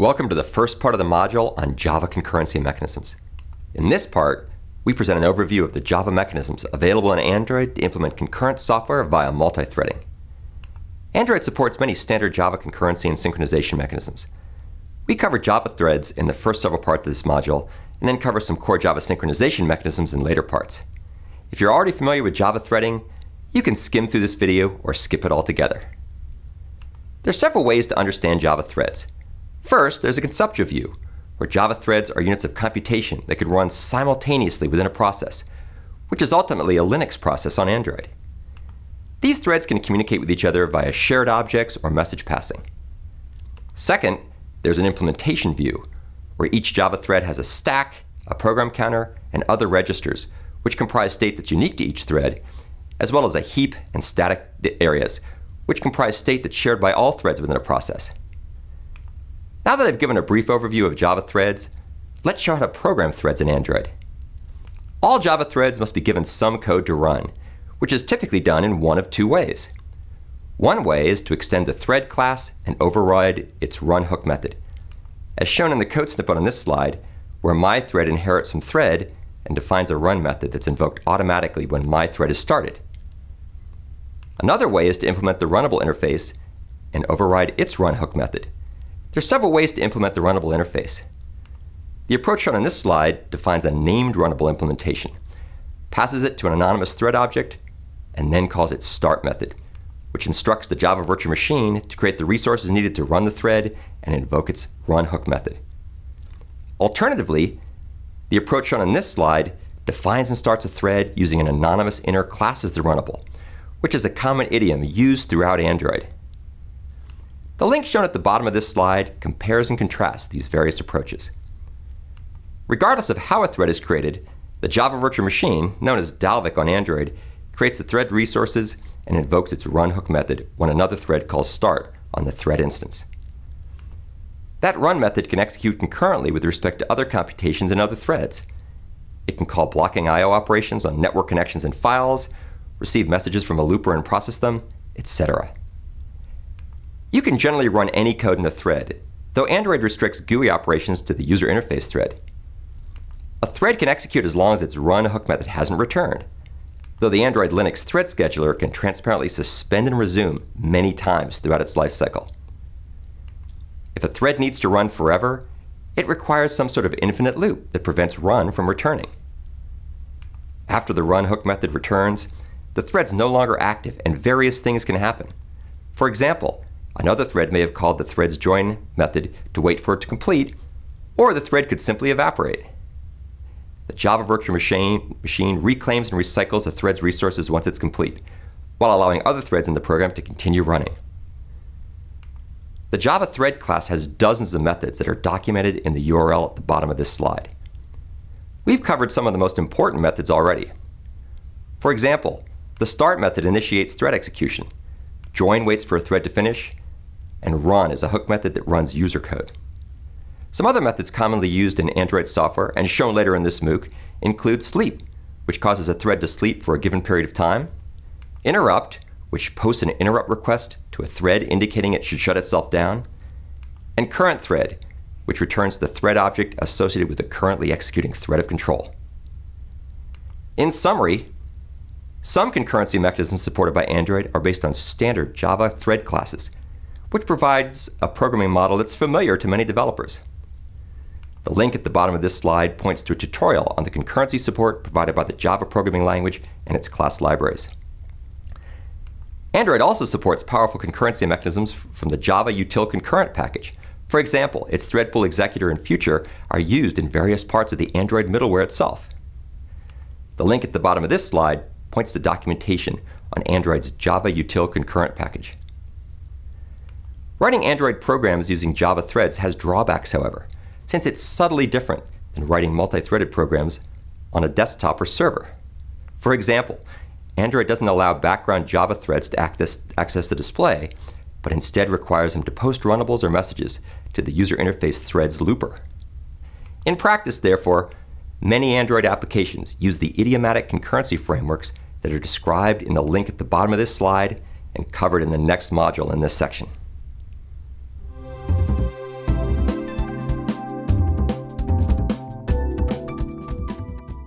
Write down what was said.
Welcome to the first part of the module on Java concurrency mechanisms. In this part, we present an overview of the Java mechanisms available in Android to implement concurrent software via multi-threading. Android supports many standard Java concurrency and synchronization mechanisms. We cover Java threads in the first several parts of this module, and then cover some core Java synchronization mechanisms in later parts. If you're already familiar with Java threading, you can skim through this video or skip it altogether. There are several ways to understand Java threads. First, there's a conceptual view, where Java threads are units of computation that could run simultaneously within a process, which is ultimately a Linux process on Android. These threads can communicate with each other via shared objects or message passing. Second, there's an implementation view, where each Java thread has a stack, a program counter, and other registers, which comprise state that's unique to each thread, as well as a heap and static areas, which comprise state that's shared by all threads within a process. Now that I've given a brief overview of Java threads, let's show how to program threads in Android. All Java threads must be given some code to run, which is typically done in one of two ways. One way is to extend the thread class and override its run hook method. As shown in the code snippet on this slide, where my thread inherits from thread and defines a run method that's invoked automatically when my thread is started. Another way is to implement the runnable interface and override its run hook method. There are several ways to implement the runnable interface. The approach shown on this slide defines a named runnable implementation, passes it to an anonymous thread object, and then calls its start method, which instructs the Java virtual machine to create the resources needed to run the thread and invoke its run hook method. Alternatively, the approach shown on this slide defines and starts a thread using an anonymous inner class as the runnable, which is a common idiom used throughout Android. The link shown at the bottom of this slide compares and contrasts these various approaches. Regardless of how a thread is created, the Java virtual machine, known as Dalvik on Android, creates the thread resources and invokes its run hook method when another thread calls start on the thread instance. That run method can execute concurrently with respect to other computations and other threads. It can call blocking I.O. operations on network connections and files, receive messages from a looper and process them, etc. You can generally run any code in a thread, though Android restricts GUI operations to the user interface thread. A thread can execute as long as its run hook method hasn't returned, though the Android Linux thread scheduler can transparently suspend and resume many times throughout its lifecycle. If a thread needs to run forever, it requires some sort of infinite loop that prevents run from returning. After the run hook method returns, the thread's no longer active and various things can happen. For example, another thread may have called the thread's join method to wait for it to complete, or the thread could simply evaporate. The Java virtual machine, machine reclaims and recycles the thread's resources once it's complete, while allowing other threads in the program to continue running. The Java thread class has dozens of methods that are documented in the URL at the bottom of this slide. We've covered some of the most important methods already. For example, the start method initiates thread execution. Join waits for a thread to finish, and run is a hook method that runs user code. Some other methods commonly used in Android software and shown later in this MOOC include sleep, which causes a thread to sleep for a given period of time, interrupt, which posts an interrupt request to a thread indicating it should shut itself down, and current thread, which returns the thread object associated with the currently executing thread of control. In summary, some concurrency mechanisms supported by Android are based on standard Java thread classes, which provides a programming model that's familiar to many developers. The link at the bottom of this slide points to a tutorial on the concurrency support provided by the Java programming language and its class libraries. Android also supports powerful concurrency mechanisms from the Java util concurrent package. For example, its threadpool executor and future are used in various parts of the Android middleware itself. The link at the bottom of this slide points to documentation on Android's Java util concurrent package. Writing Android programs using Java threads has drawbacks, however, since it's subtly different than writing multi-threaded programs on a desktop or server. For example, Android doesn't allow background Java threads to access the display, but instead requires them to post runnables or messages to the user interface thread's looper. In practice, therefore, Many Android applications use the idiomatic concurrency frameworks that are described in the link at the bottom of this slide and covered in the next module in this section.